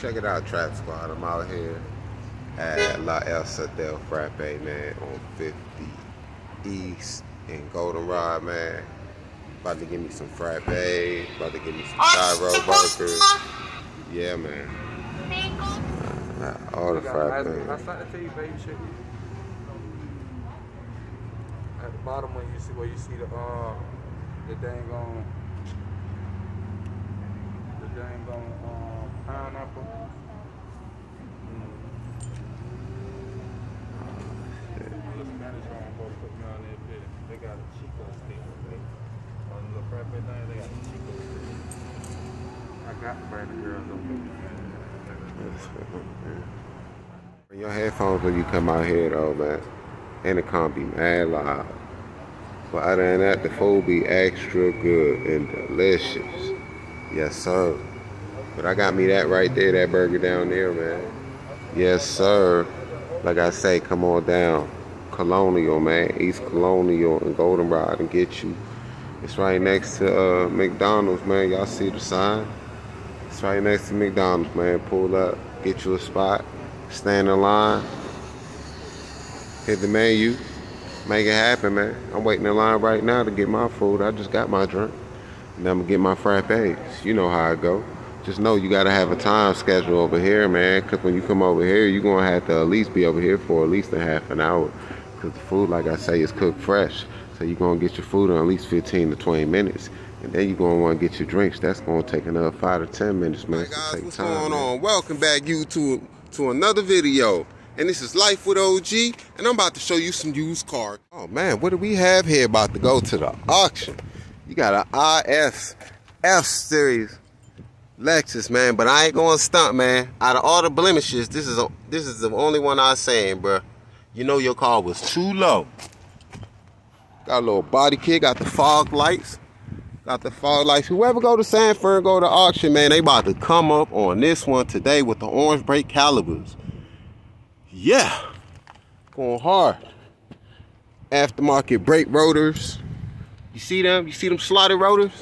Check it out, Trap Squad. I'm out here at La Isla del Frappe, man, on 50 East in Goldenrod, man. About to give me some frappe, about to give me some gyro burgers. Yeah, man. Uh, all the frappe. I started to tell you, baby, shit. At the bottom when you see where you see the uh the dang on the dang on um, pineapple. Mm. The Spanish one both put me on there, bit. They got a Chico stick. On the frappe thing, they got a Chico stick. I got the brand girls on your headphones when you come out here, though, man. Intercom be mad loud. But other than that, the food be extra good and delicious. Yes, sir. But I got me that right there, that burger down there, man. Yes, sir. Like I say, come on down. Colonial, man. East Colonial and Goldenrod and get you. It's right next to uh, McDonald's, man. Y'all see the sign? It's right next to McDonald's, man. Pull up, get you a spot, stand in line, hit the menu, make it happen, man. I'm waiting in line right now to get my food. I just got my drink. And I'm gonna get my frappes. You know how I go. Just know you gotta have a time schedule over here, man. Cause when you come over here, you're gonna have to at least be over here for at least a half an hour. Cause the food, like I say, is cooked fresh. So you're gonna get your food in at least 15 to 20 minutes. And then you're gonna wanna get your drinks. That's gonna take another five to 10 minutes, man. Hey guys, what's time, going man. on? Welcome back you to, to another video. And this is Life with OG, and I'm about to show you some used cars. Oh man, what do we have here about to go to the auction? You got an IS F series Lexus, man, but I ain't going stunt, man. Out of all the blemishes, this is a, this is the only one I saying, bro. You know your car was too low. Got a little body kit, got the fog lights. Got the fog lights. Whoever go to Sanford, go to auction, man, they about to come up on this one today with the orange brake calibers. Yeah. Going hard. Aftermarket brake rotors. You see them? You see them slotted rotors?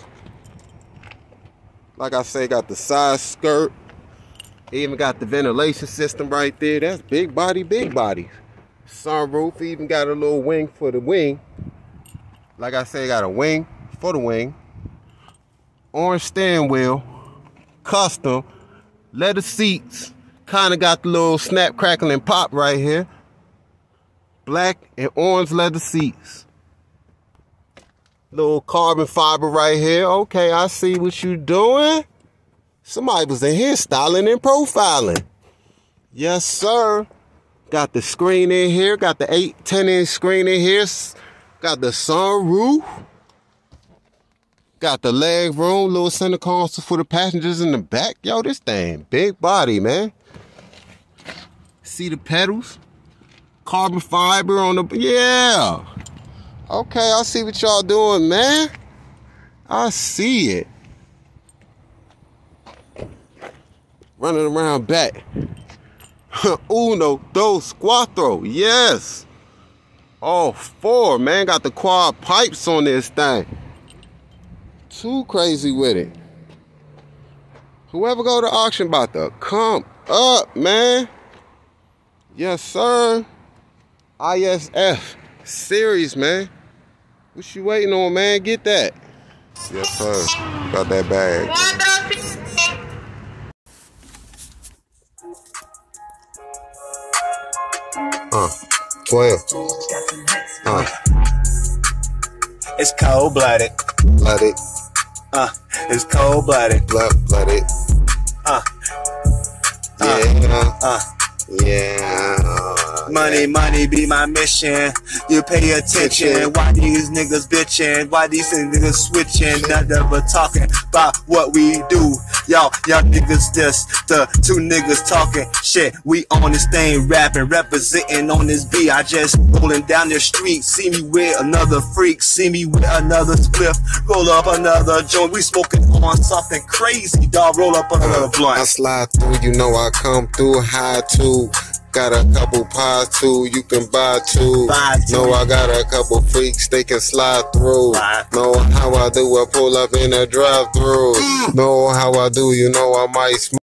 Like I say, got the side skirt. Even got the ventilation system right there. That's big body, big body. Sunroof, even got a little wing for the wing. Like I say, got a wing for the wing. Orange steering wheel. Custom. Leather seats. Kind of got the little snap, crackle, and pop right here. Black and orange leather seats. Little carbon fiber right here. Okay, I see what you're doing. Somebody was in here styling and profiling. Yes, sir. Got the screen in here. Got the 8, 10 inch screen in here. Got the sunroof. Got the leg room, little center console for the passengers in the back. Yo, this thing, big body, man. See the pedals? Carbon fiber on the, yeah. Okay, I see what y'all doing, man. I see it. Running around back. Uno, dos, cuatro. Yes. Oh, four, man. Got the quad pipes on this thing. Too crazy with it. Whoever go to auction about to come up, man. Yes, sir. ISF series, man. What you waiting on, man? Get that. Yes, sir. Got that bag. Uh, 12. Uh. It's cold blooded. Blooded. Uh, it's cold blooded. Blood blooded. Uh, Yeah. uh. Yeah. Money, money be my mission. You pay attention. Why these niggas bitching? Why these niggas switching? Nothing but talking about what we do. Y'all, y'all niggas just the two niggas talking shit. We on this thing rapping, representing on this beat. I just rolling down the street. See me with another freak. See me with another spliff. Roll up another joint. We smoking on something crazy, dog. Roll up another blunt. I slide through, you know I come through high too. Got a couple pies too, you can buy two. Buy two. Know I got a couple freaks, they can slide through. Buy. Know how I do, I pull up in a drive through. Know mm. how I do, you know I might smoke.